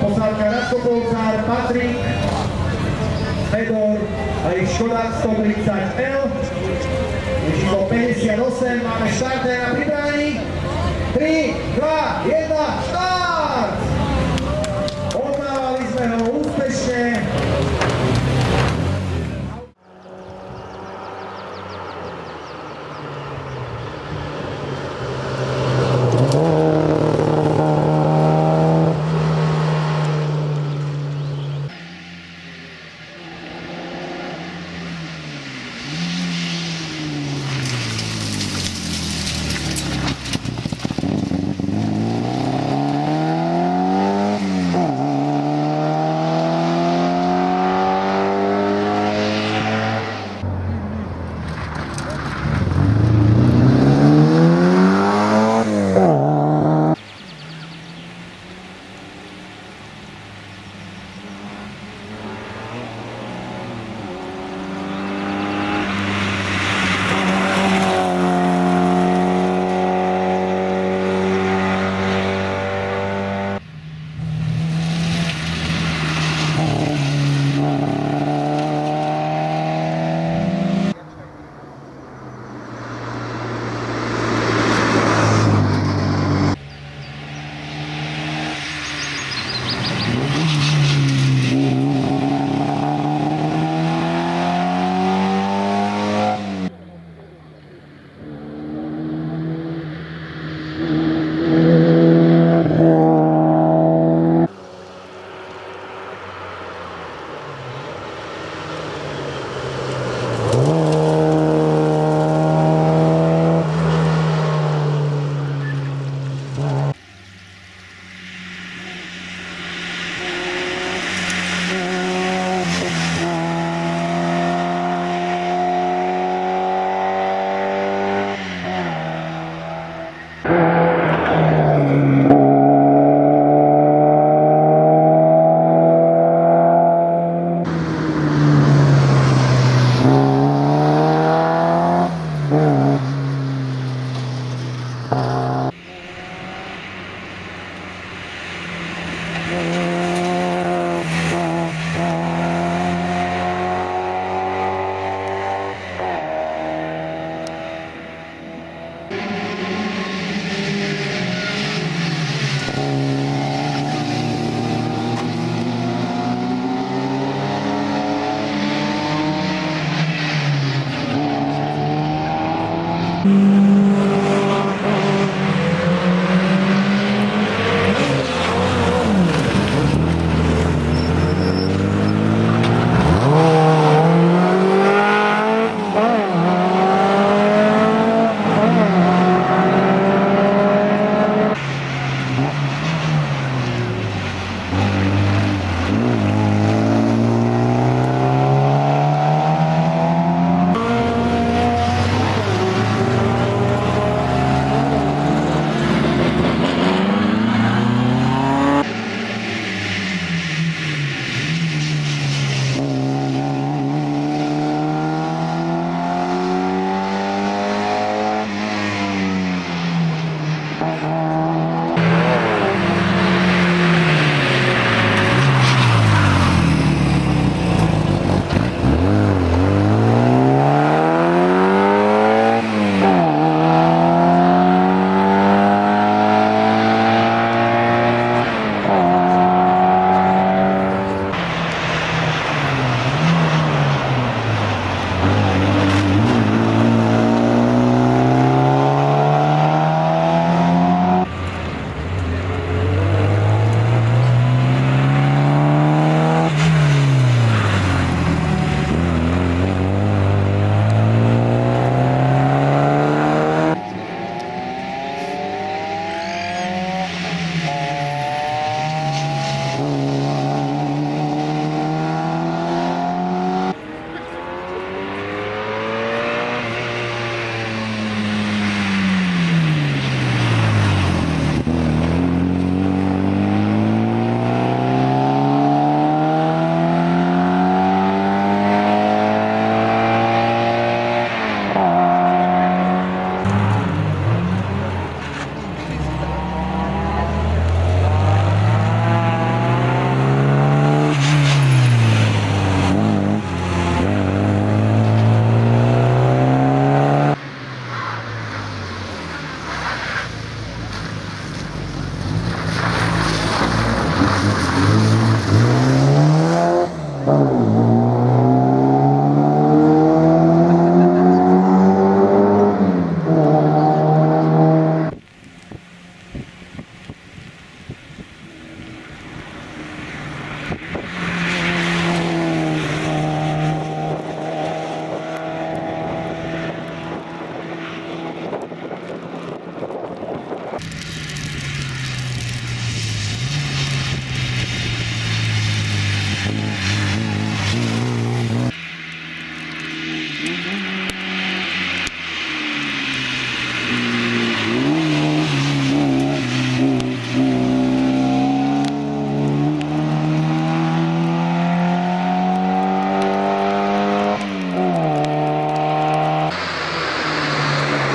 posádka Radko Patrik, Fedor a ich Škoda 130L. Číslo 58, máme štarter na pripravený. 3, 2, 1, štart!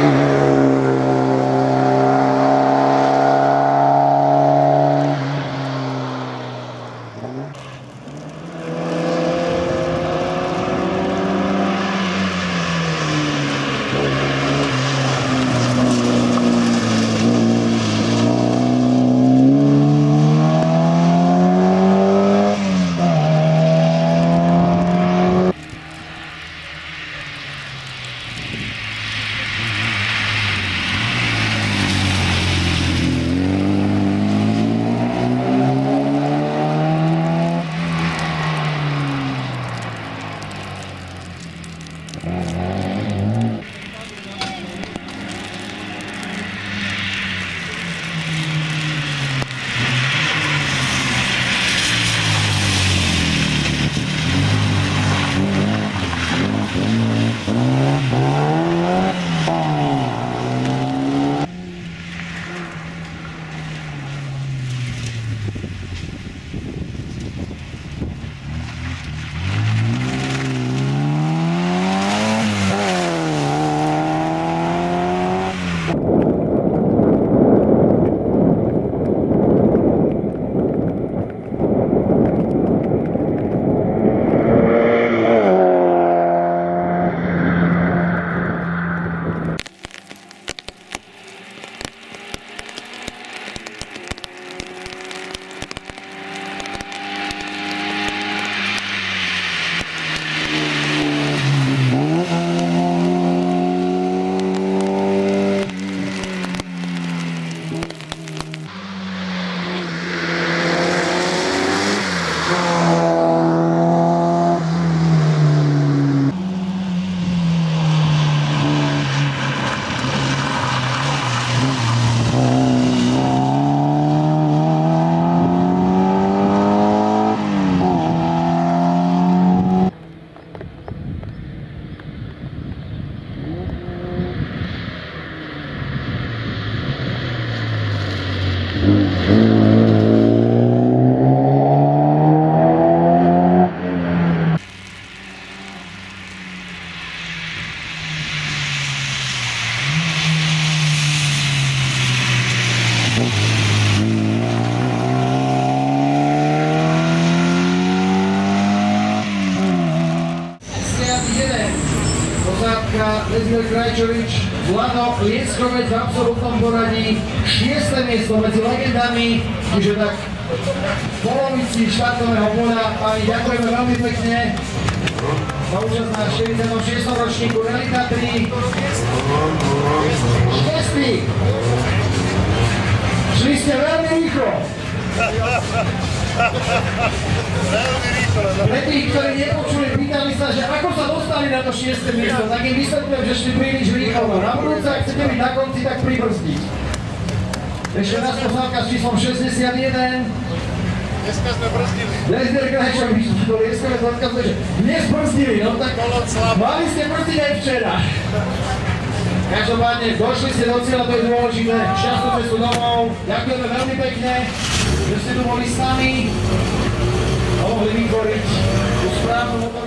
Música Leslie Krajčovič, Vlado Lieskovec v absolútnom poradí, 6. miesto medzi legendami, čiže tak polovici štartového poľa. Páni, ďakujeme veľmi pekne za účasť na 46. ročníku Relika 3. Šestý! Šli ste veľmi rýchlo. Pre tých, ktorí nepočuli, pýtali sa, že ako sa dostali na to 6. miesto, tak im vysvetľujem, že šli príliš rýchlo. Na budúce, ak chcete byť na konci, tak pribrzdiť. Ešte raz posádka s číslom 61. Dneska sme brzdili. Lesner Krajčovič, to lieskové odkazuje, že dnes brzdili, no tak mali ste brzdiť aj včera. Každopádne, došli ste do cieľa, to je dôležité. Šťastnú cestu domov. Ďakujeme veľmi pekne, že ste tu boli s nami a mohli vytvoriť tú správnu